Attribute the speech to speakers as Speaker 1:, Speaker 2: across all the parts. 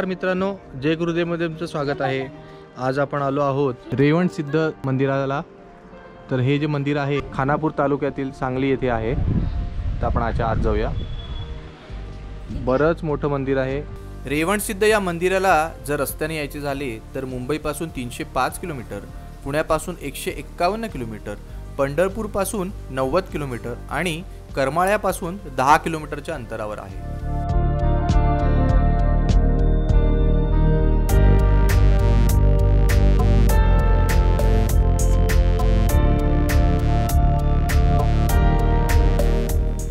Speaker 1: नमस्कार मित्रांनो जय गुरुदेवमध्ये तुमचं स्वागत आहे. आज आपण आलो आहोत रेवण सिद्ध मंदिराला. तर हे जे मंदिर आहे खानापूर तालुक्यातील सांगली येथे आहे. तर आपण आजच्या आत जाऊया. बरंच मोठं मंदिर आहे.
Speaker 2: रेवणसिद्ध या मंदिराला जर रस्त्याने यायचे झाले तर मुंबईपासून तीनशे पाच किलोमीटर पुण्यापासून एकशे एक्कावन्न किलोमीटर पंढरपूरपासून नव्वद किलोमीटर आणि करमाळ्यापासून दहा किलोमीटरच्या अंतरावर आहे.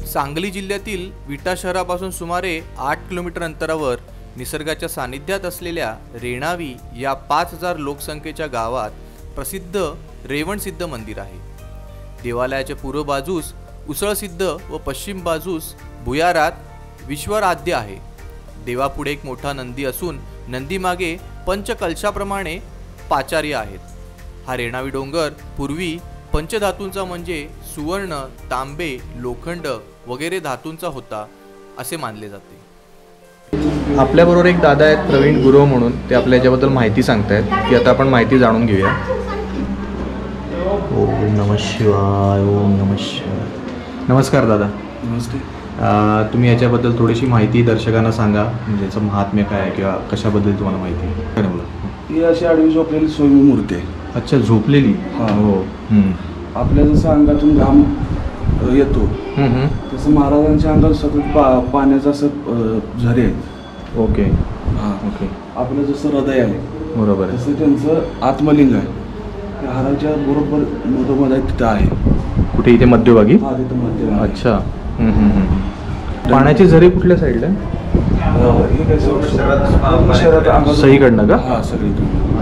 Speaker 2: सांगली जिल्ह्यातील विटा शहरापासून सुमारे आठ किलोमीटर अंतरावर निसर्गाच्या सानिध्यात असलेल्या रेणावी या पाच हजार लोकसंख्येच्या गावात प्रसिद्ध रेवणसिद्ध मंदिर आहे. देवालयाच्या पूर्व बाजूस उसळसिद्ध व पश्चिम बाजूस भुयारात विश्वराध्य आहे. देवापुढे एक मोठा नंदी असून नंदीमागे पंचकलशाप्रमाणे पाचार्य आहेत. हा रेणावी डोंगर पूर्वी पंचधातूंचा म्हणजे सुवर्ण तांबे लोखंड वगैरे धातूंचा होता असे मानले जाते.
Speaker 1: आपल्याबरोबर एक दादा आहेत प्रवीण गुरव म्हणून. ते आपल्या याच्याबद्दल माहिती सांगतायत. ती आता आपण माहिती जाणून घेऊया.
Speaker 3: ओम नम शिवाय ओम नम शिवाय.
Speaker 1: नमस्कार दादा.
Speaker 3: नमस्ते.
Speaker 1: तुम्ही याच्याबद्दल थोडीशी माहिती दर्शकांना सांगा. म्हणजे याचं महात्म्य काय आहे किंवा कशाबद्दल तुम्हाला माहिती आहे? काय बोला
Speaker 3: ही अशी आडवी झोपलेली स्वयंभू मूर्ती आहे.
Speaker 1: अच्छा झोपलेली?
Speaker 3: हा.
Speaker 1: हो. हम्म.
Speaker 3: आपल्या जसं अंगातून घाम येतो. तसं महाराजांच्या अंगात सतत पा पाण्याचं असं झरे आहेत.
Speaker 1: ओके.
Speaker 3: हां.
Speaker 1: ओके.
Speaker 3: आपलं जसं हृदय आहे
Speaker 1: बरोबर आहे.
Speaker 3: तसं त्यांचं आत्मलिंग आहे. त्या हाराच्या बरोबर मधोमध आहे तिथं आहे.
Speaker 1: कुठे? इथे मध्यभागी?
Speaker 3: हा तिथं मध्य
Speaker 1: अच्छा. पाण्याचे झरे कुठल्या साईडला? आहे?
Speaker 3: हे सगळं
Speaker 1: सईकडनं का?
Speaker 3: हा सगळीकडनं.
Speaker 1: वा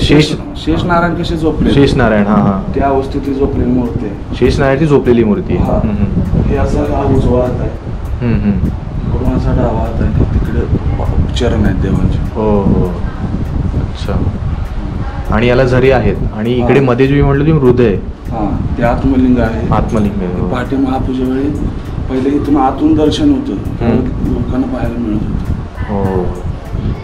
Speaker 3: शेष शेष नारायण कसे झोपले
Speaker 1: शेष नारायण हा हा.
Speaker 3: त्या अवस्थेत ती झोपलेली मूर्ती आहे.
Speaker 1: शेष नारायणची झोपलेली मूर्ती
Speaker 3: हा.
Speaker 1: हम्म.
Speaker 3: हे असा हा उजवा हात आहे.
Speaker 1: हम्म, हम्म.
Speaker 3: इकडून असा डावा हात आहे. तिकडे चरण आहेत देवांचे.
Speaker 1: हो हो. अच्छा. आणि याला झरी आहेत. आणि इकडे
Speaker 3: हा.
Speaker 1: मध्ये जे म्हटलं तुम्ही हृदय
Speaker 3: हा ते आत्मलिंग आहे.
Speaker 1: आत्मलिंग आहे, हो.
Speaker 3: पहाटे महापूजेवेळी पहिले इथून आतून दर्शन होतं.
Speaker 1: हम्म.
Speaker 3: लोकांना पाहायला मिळत होतं.
Speaker 1: हो.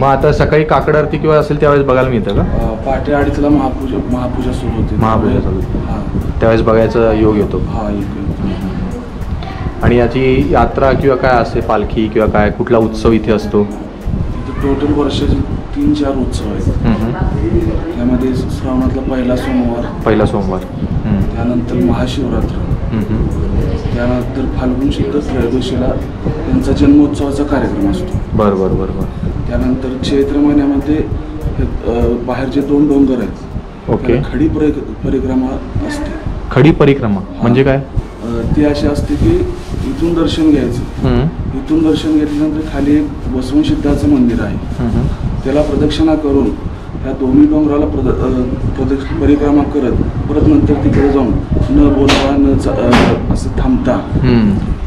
Speaker 1: मग आता सकाळी काकड आरती किंवा असेल त्यावेळेस बघायला मिळतं का?
Speaker 3: अं, पहाटे अडीचला महापूजा महापूजा सुरू होते.
Speaker 1: महापूजा सुरू होते.
Speaker 3: हा.
Speaker 1: त्यावेळेस बघायचा योग येतो.
Speaker 3: हा
Speaker 1: आणि याची यात्रा किंवा काय असते पालखी किंवा काय कुठला उत्सव इथे असतो?
Speaker 3: टोटल वर्षाचे तीन चार उत्सव आहेत. त्यामध्ये श्रावणातला पहिला सोमवार
Speaker 1: पहिला सोमवार. हम्म.
Speaker 3: त्यानंतर महाशिवरात्र.
Speaker 1: हम्म.
Speaker 3: त्यानंतर फाल्गुन शुद्ध त्रयोदशीला त्यांचा जन्मोत्सवाचा कार्यक्रम असतो.
Speaker 1: बरं बरं बरं बरं.
Speaker 3: त्यानंतर चैत्र महिन्यामध्ये बाहेरचे दोन डोंगर आहेत
Speaker 1: ओके.
Speaker 3: खडी परि- परिक्रमा असते.
Speaker 1: खडी परिक्रमा म्हणजे काय?
Speaker 3: ती अशी असते की इथून दर्शन घ्यायचं. इथून दर्शन घेतल्यानंतर खाली एक बसवून सिद्धाचं मंदिर आहे. त्याला प्रदक्षिणा करून ह्या दोन्ही डोंगराला प्रद परिक्रमा करत परत नंतर तिकडे जाऊन न बोलवा न असं थांबता.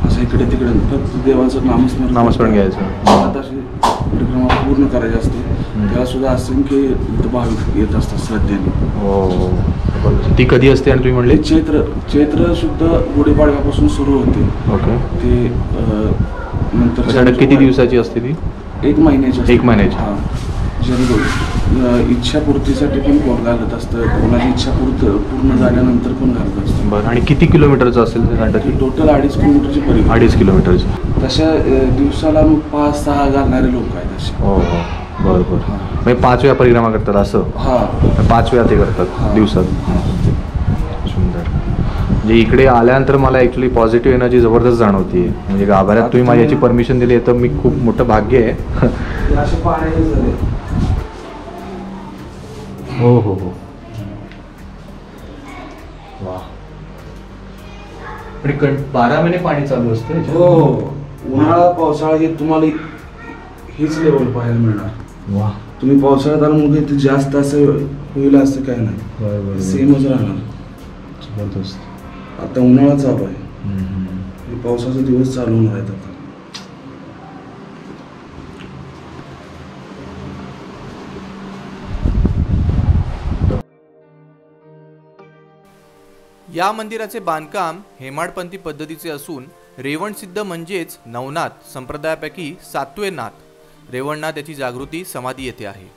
Speaker 3: असं इकडे तिकडे. फक्त देवाचं नामस्मरण
Speaker 1: नामस्मरण घ्यायचं.
Speaker 3: परिक्रमा पूर्ण करायची असते. त्याला सुद्धा असंख्य इथं भाविक येत असतात श्रद्धेने.
Speaker 1: हो हो. ती कधी असते आणि तुम्ही म्हणले?
Speaker 3: ते चैत्र चैत्र शुद्ध गुढीपाडव्यापासून सुरू होते.
Speaker 1: ओके.
Speaker 3: ते अ, नंतर
Speaker 1: किती दिवसाची असते ती?
Speaker 3: एक महिन्याची असते.
Speaker 1: एक महिन्याची.
Speaker 3: हा. अ, इच्छापूर्तीसाठी पण कोण घालत असतं? कोणाची इच्छा पूर्त पूर्ण झाल्यानंतर पण घालत असतं?
Speaker 1: बरं आणि किती किलोमीटरचं असेल ते अंदाजे
Speaker 3: टोटल अडीच किलोमीटरची परिक्रमा
Speaker 1: अडीच किलोमीटरचं.
Speaker 3: तशा दिवसाला मग पाच सहा घालणारे लोक आहेत असे.
Speaker 1: हो हो. बरं बरं. म्हणजे पाच वेळा परिक्रमा करतात असं.
Speaker 3: हा.
Speaker 1: पाच वेळा ते करतात. दिवसात. सुंदर. म्हणजे इकडे आल्यानंतर मला ॲक्च्युली पॉझिटिव्ह एनर्जी जबरदस्त जाणवती म्हणजे गाभाऱ्यात तुम्ही मला याची परमिशन दिली तर मी खूप मोठं भाग्य आहे. हो हो हो. वा. आणि बारा महिने पाणी चालू असतं
Speaker 3: हो उन्हाळा पावसाळा हे तुम्हाला हीच लेवल पाहायला मिळणार.
Speaker 1: वा.
Speaker 3: तुम्ही पावसाळ्यात आला मग इथे जास्त असं होईल असं काय नाही. सेमच राहणार.
Speaker 1: जबरदस्त.
Speaker 3: आता उन्हाळा चालू आहे.
Speaker 1: हम्म.
Speaker 3: हे पावसाचे दिवस चालू होणार आहेत आता.
Speaker 2: या मंदिराचे बांधकाम हेमाडपंथी पद्धतीचे असून रेवणसिद्ध म्हणजेच नवनाथ संप्रदायापैकी सातवे नाथ. रेवणनाथ याची जागृती समाधी येथे आहे.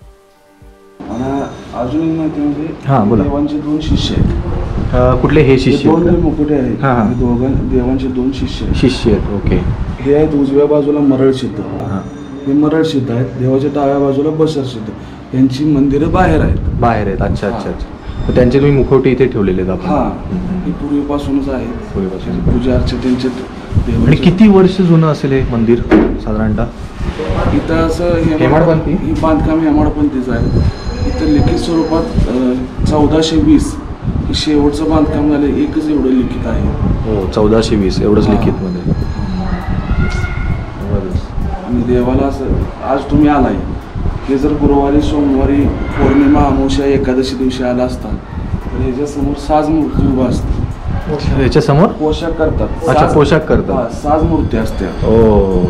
Speaker 3: आणि अजून माहिती म्हणजे
Speaker 1: हा, बोला.
Speaker 3: देवांचे दोन शिष्य आहेत.
Speaker 1: कुठले हे
Speaker 3: हे
Speaker 1: शिष्य
Speaker 3: दोन मुकुटे आहेत
Speaker 1: हा, हा.
Speaker 3: हे दोघं देवांचे दोन शिष्य आहेत.
Speaker 1: शिष्य आहेत ओके.
Speaker 3: हे आहेत उजव्या बाजूला मरळ सिद्ध.
Speaker 1: हां.
Speaker 3: हे मरळ सिद्ध आहेत देवाच्या डाव्या बाजूला बसर सिद्ध. यांची मंदिरं बाहेर आहेत.
Speaker 1: बाहेर आहेत. अच्छा अच्छा अच्छा. त्यांचे तुम्ही मुखवटे इथे ठेवलेले आहेत
Speaker 3: हा
Speaker 1: आपण.
Speaker 3: हे पूर्वीपासूनच आहेत.
Speaker 1: पूर्वीपासून.
Speaker 3: पूजा अर्चा त्यांचे
Speaker 1: आणि
Speaker 3: देवाचे
Speaker 1: किती वर्ष जुनं असेल हे मंदिर साधारणतः?
Speaker 3: इथं असं हे
Speaker 1: हेमाडपंथी?
Speaker 3: ही बांधकाम हेमाडपंथीचं आहे. इथं लिखित स्वरूपात चौदाशे वीस हे शेवटचं बांधकाम झालं. एकच एवढं लिखित आहे.
Speaker 1: हो चौदाशे वीस एवढंच
Speaker 3: हा.
Speaker 1: लिखितमध्ये.
Speaker 3: आणि देवाला असं आज तुम्ही आलाय. हे जर गुरुवारी सोमवारी पौर्णिमा अमावस्या एकादशी दिवशी आला असता ह्याच्यासमोर साज मूर्ती उभा असते.
Speaker 1: याच्या समोर
Speaker 3: पोशाख करतात.
Speaker 1: अच्छा, पोशाख करतात.
Speaker 3: साज मूर्ती असते.
Speaker 1: ओ.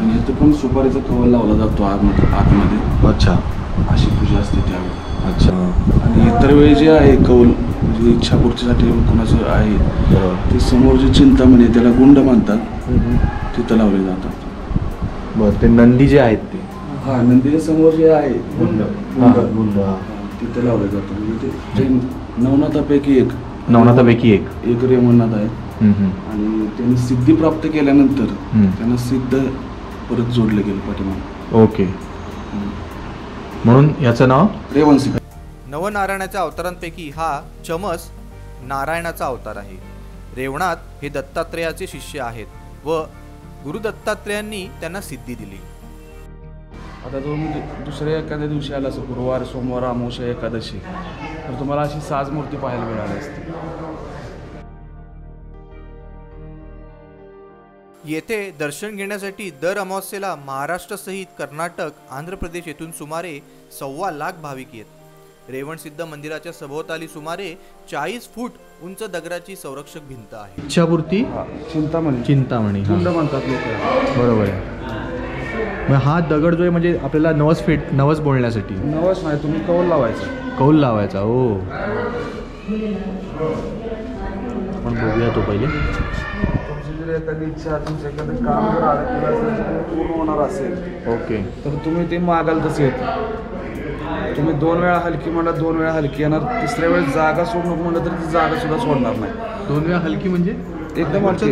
Speaker 3: आणि इथं पण सुपारीचा कवल लावला जातो आतमध्ये आतमध्ये.
Speaker 1: अच्छा.
Speaker 3: अशी पूजा असते त्यावेळी.
Speaker 1: अच्छा.
Speaker 3: आणि इतर वेळी जे आहे कौल म्हणजे इच्छापूर्तीसाठी कोणाचं आहे ते समोर जे चिंतामणी त्याला गुंड मानतात. तिथं लावले जातात.
Speaker 1: बरं ते नंदी जे आहेत ते.
Speaker 3: हा नंदीच्या समोर जे आहे गुंड. गुंड.
Speaker 1: गुंड, हा.
Speaker 3: तिथं लावले जातात म्हणजे ते नवनाथापैकी एक.
Speaker 1: नवनाथापैकी एक.
Speaker 3: एक रेमनाथ आहे. आणि त्यांनी सिद्धी प्राप्त केल्यानंतर. त्यांना सिद्ध परत जोडलं गेलं पाठीमाग.
Speaker 1: ओके. म्हणून याचं नाव?
Speaker 3: रेवणसिंग
Speaker 2: नवनारायणाच्या अवतारांपैकी हा चमस नारायणाचा अवतार आहे. रेवणात हे दत्तात्रेयाचे शिष्य आहेत व गुरु दत्तात्रेयांनी त्यांना सिद्धी दिली.
Speaker 3: आता तुम्ही दुसऱ्या एखाद्या दिवशी आला असं गुरुवार सोमवार अमावस्या एकादशी तर तुम्हाला अशी साज मूर्ती पाहायला मिळाली असते.
Speaker 2: येथे दर्शन घेण्यासाठी दर अमावस्येला महाराष्ट्रासहित कर्नाटक आंध्र प्रदेश येथून सुमारे सव्वा लाख भाविक येत. रेवणसिद्ध मंदिराच्या सभोवताली सुमारे चाळीस फूट उंच दगडाची संरक्षक भिंत आहे.
Speaker 1: इच्छापूर्ती?
Speaker 3: हा चिंतामणी.
Speaker 1: चिंतामणी
Speaker 3: म्हणतात लोक.
Speaker 1: बरोबर आहे. मग हा दगड जो आहे म्हणजे आपल्याला नवस फेट नवस बोलण्यासाठी.
Speaker 3: नवस नाही तुम्ही कौल लावायचं.
Speaker 1: कौल लावायचा ओ आपण बघूया तो पहिले.
Speaker 3: एखादी इच्छा तुमचं एखादं काम जर अडकलेलं असेल तर पूर्ण होणार असेल
Speaker 1: ओके.
Speaker 3: तर तुम्ही ते मागाल तसे. येतं तुम्ही दोन वेळा हलकी म्हणला दोन वेळा हलकी येणार. तिसऱ्या वेळेस जागा सोडणं म्हणलं तर ती जागा सुद्धा सोडणार नाही.
Speaker 1: दोन वेळा हलकी म्हणजे?
Speaker 3: एकदम हलकी.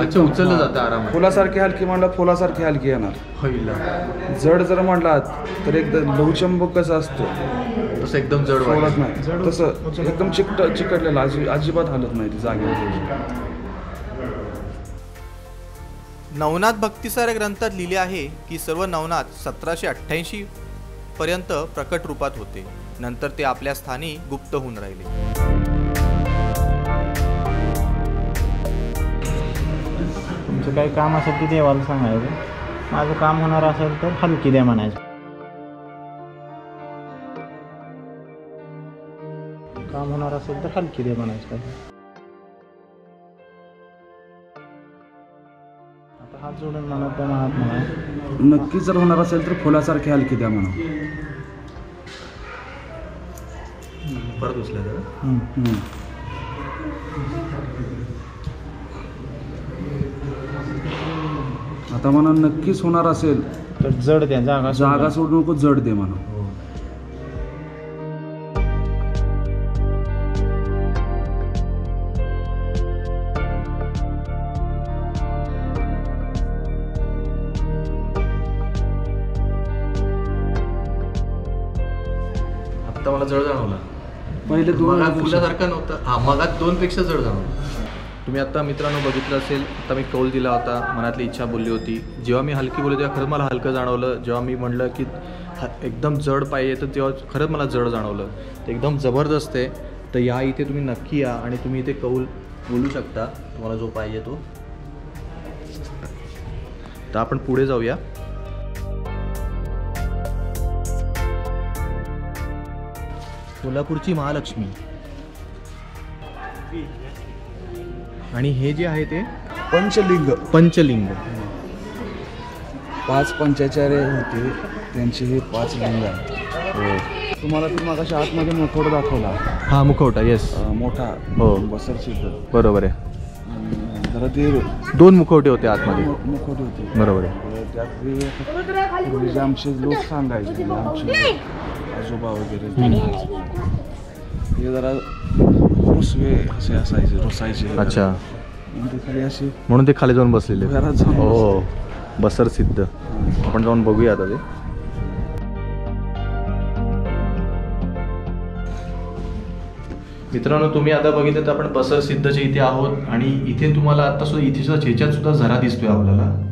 Speaker 1: अच्छा उचललं जातं आरामात.
Speaker 3: फुलासारखी हलकी म्हणला फुलासारखी हलकी येणार. जड जर म्हणलात तर एकदम लवचंबक कसं असतं?
Speaker 1: तसं एकदम जड वाटत.
Speaker 3: नाही. तसं एकदम चिकट चिकटलेलं अजि अजिबात हलत नाही ती जागेवर.
Speaker 2: नवनाथ भक्तिसार या ग्रंथात लिहिले आहे की सर्व नवनाथ सतराशे अठ्ठ्याऐंशी पर्यंत प्रकट रूपात होते. नंतर ते आपल्या स्थानी गुप्त होऊन राहिले.
Speaker 4: तुमचं काही काम असेल ते देवाला सांगायचं. माझं काम होणार असेल तर हलकी द्या म्हणायचं. काम होणार असेल तर हलकी द्या म्हणायचं काय आता हात जोडून म्हणत त्या महात म्हणा.
Speaker 3: नक्की जर होणार असेल तर फुलासारखी हलकी द्या म्हणा.
Speaker 1: परत उचला जरा.
Speaker 3: हम्म. आता म्हणा नक्कीच होणार असेल.
Speaker 4: तर जड द्या जागा
Speaker 3: जागा
Speaker 4: सोडून.
Speaker 3: सोडू नको जड दे म्हणा.
Speaker 1: आत्ता मला जड जाणवला.
Speaker 3: पहिले दोन
Speaker 1: मगात फुलासारखा नव्हता. हा मगात दोन पेक्षा जड जाणवला. तुम्ही आता मित्रांनो बघितलं असेल आता मी कौल दिला होता मनातली इच्छा बोलली होती. जेव्हा मी हलकी बोलली तेव्हा खरंच मला हलकं जाणवलं. जेव्हा मी म्हणलं की ह- एकदम जड पाहिजे तर तेव्हा खरंच मला जड जाणवलं. ते एकदम जबरदस्त आहे. तर या इथे तुम्ही नक्की या आणि तुम्ही इथे कौल बोलू शकता. तुम्हाला जो पाहिजे तो तर आपण पुढे जाऊया. कोल्हापूरची महालक्ष्मी. आणि हे जे आहे ते
Speaker 3: पंचलिंग.
Speaker 1: पंचलिंग.
Speaker 3: पाच पंचाचार्य होते त्यांचे हे पाच लिंग आहेत. तुम्हाला ती मागाशी आतमध्ये मुखवटा दाखवला.
Speaker 1: हा मुखवटा येस
Speaker 3: मोठा
Speaker 1: हो.
Speaker 3: बसर सिद्ध.
Speaker 1: बरोबर आहे.
Speaker 3: जरा ते
Speaker 1: दोन मुखवटे होते आतमध्ये.
Speaker 3: मुखवटे होते.
Speaker 1: बरोबर आहे.
Speaker 3: पूर्वीचे आमचे लोक सांगायचे आमचे आजोबा वगैरे हे जरा असे असायचे रुसायचे
Speaker 1: अच्छा.
Speaker 3: मग ते खाली असे
Speaker 1: म्हणून ते खाली जाऊन बसलेले.
Speaker 3: घरात जाऊन
Speaker 1: हो. बसर सिद्ध. आपण जाऊन बघूया आता ते. मित्रांनो तुम्ही आता बघितलं तर आपण बसर सिद्धच्या इथे आहोत आणि इथे तुम्हाला आता सुद्धा इथे सुद्धा सुद्धा झरा दिसतोय आपल्याला.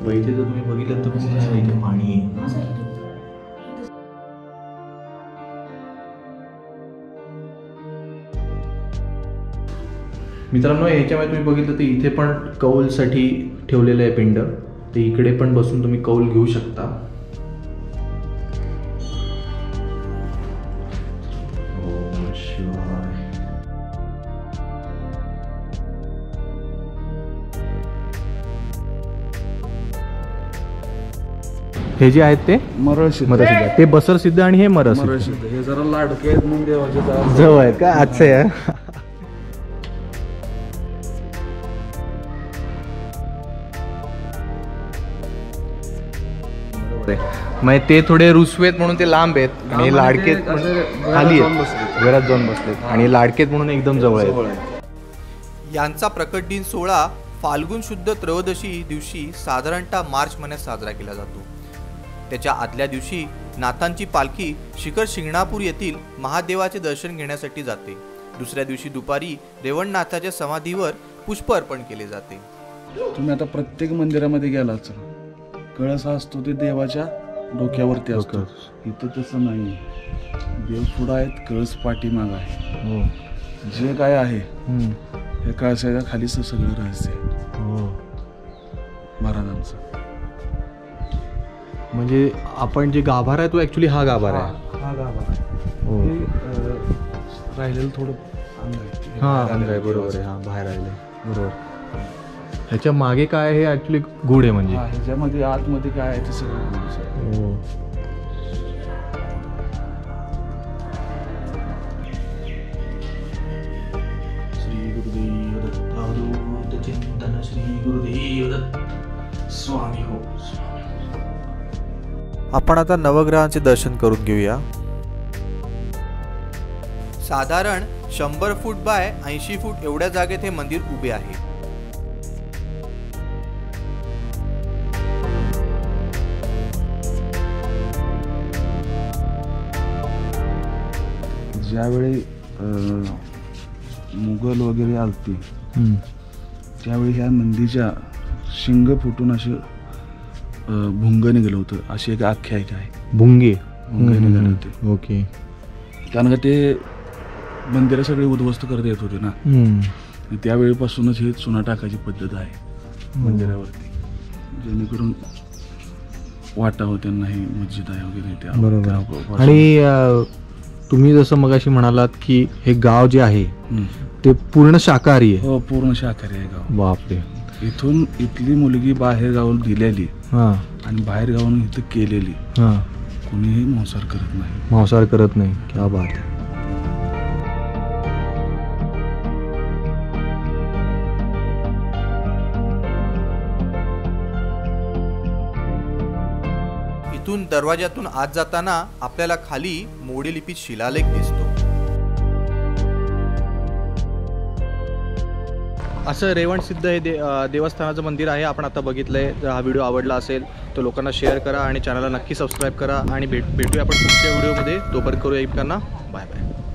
Speaker 1: व इथे जर तुम्ही बघितलं तर बघा, इथे पाणी आहे. मित्रांनो याच्यामध्ये तुम्ही बघितलं तर इथे पण कौलसाठी ठेवलेलं आहे पिंड. ते इकडे पण बसून तुम्ही कौल घेऊ शकता. ओम शिवाय. हे जे आहेत ते?
Speaker 3: मरळ सिद्ध.
Speaker 1: मरसिद्ध ते बसर सिद्ध आणि हे
Speaker 3: मरळ सिद्ध. हे जरा लाडके आहेत देवाचे
Speaker 1: जवळ आहेत का? अच्छा आहे. मग ते थोडे रुसवेत म्हणून ते लांब आहेत आणि
Speaker 3: लांब आणि
Speaker 1: लाडकेत
Speaker 3: ते
Speaker 1: म्हणून
Speaker 3: असे
Speaker 1: खाली
Speaker 3: घरात जाऊन
Speaker 1: आहेत.
Speaker 3: बसलेत.
Speaker 1: घरात जाऊन बसलेत. आणि लाडकेत म्हणून एकदम जवळ
Speaker 3: जवळ
Speaker 1: आहेत.
Speaker 3: आहे
Speaker 2: यांचा प्रकट दिन सोहळा फाल्गुन शुद्ध त्रयोदशी दिवशी साधारणतः मार्च महिन्यात साजरा केला जातो. त्याच्या आदल्या दिवशी नाथांची पालखी शिखर शिंगणापूर येथील महादेवाचे दर्शन घेण्यासाठी जाते. दुसऱ्या दिवशी दुपारी रेवणनाथाच्या समाधीवर पुष्प अर्पण केले जाते.
Speaker 3: तुम्ही आता प्रत्येक मंदिरामध्ये गेलाच कळस हा असतो ते देवाच्या डोक्यावरती असतो. इथं तसं नाही देव पुढं आहेत कळस पाठीमाग आहे.
Speaker 1: हो.
Speaker 3: जे काय आहे. हे कळसाच्या खालीच सगळं रहस्य आहे.
Speaker 1: हो.
Speaker 3: महाराजांचं.
Speaker 1: म्हणजे आपण जे गाभारा आहे तो ऍक्च्युली हा गाभारा आहे.
Speaker 3: हा गाभा आहे.
Speaker 1: हो.
Speaker 3: राहिलेलं थोडं हे बाहेर
Speaker 1: अंग आहे बरोबर आहे. हा बाहेर आहे. बरोबर. ह्याच्या मागे काय आहे? हे ऍक्च्युली गुढ आहे म्हणजे.
Speaker 3: हा, ह्याच्यामध्ये आतमध्ये काय आहे ते सगळं.
Speaker 1: हो. श्री गुरुदेव दत्त चिंतन श्री गुरुदेव दत्त स्वामी हो.
Speaker 2: आपण आता नवग्रहांचे दर्शन करून घेऊया. साधारण शंभर फूट बाय ऐंशी फूट एवढ्या जागेत हे मंदिर उभे आहे.
Speaker 3: ज्यावेळी अं, मुघल वगैरे आलते त्यावेळी ह्या नंदीच्या शिंग फुटून असे भुंग निघालं होतं. अशी एक आख्यायिका आहे.
Speaker 1: भुंगे.
Speaker 3: भुंग निघाले होते.
Speaker 1: ओके.
Speaker 3: कारण का ते मंदिरं सगळे उद्ध्वस्त करता येत होते ना. त्यावेळीपासूनच ही चुना टाकायची पद्धत आहे मंदिरावरती. जेणेकरून वाटावं त्यांना ही मस्जिद आहे वगैरे त्या
Speaker 1: बरोबर आणि तुम्ही जसं मगाशी म्हणालात की हे गाव जे आहे. ते पूर्ण शाकाहारी आहे.
Speaker 3: हो पूर्ण शाकाहारी आहे गाव.
Speaker 1: बापरे.
Speaker 3: इथून इथली मुलगी बाहेर गावून दिलेली
Speaker 1: हा.
Speaker 3: आणि बाहेर गावून इथं केलेली.
Speaker 1: हा.
Speaker 3: कोणीही मांसाहार करत नाही.
Speaker 1: मांसाहार करत नाही. क्या बात आहे
Speaker 2: इथून दरवाजातून आत जाताना आपल्याला खाली मोडी लिपीत शिलालेख दिसतो.
Speaker 1: असं रेवण सिद्ध हे दे देवस्थानाचं मंदिर आहे. आपण आता बघितलं जर हा व्हिडिओ आवडला असेल तर लोकांना शेअर करा आणि चॅनलला नक्की सबस्क्राईब करा. आणि भेट भेटूया आपण पुढच्या व्हिडिओमध्ये. तोपर्यंत करूया इतकांना बाय बाय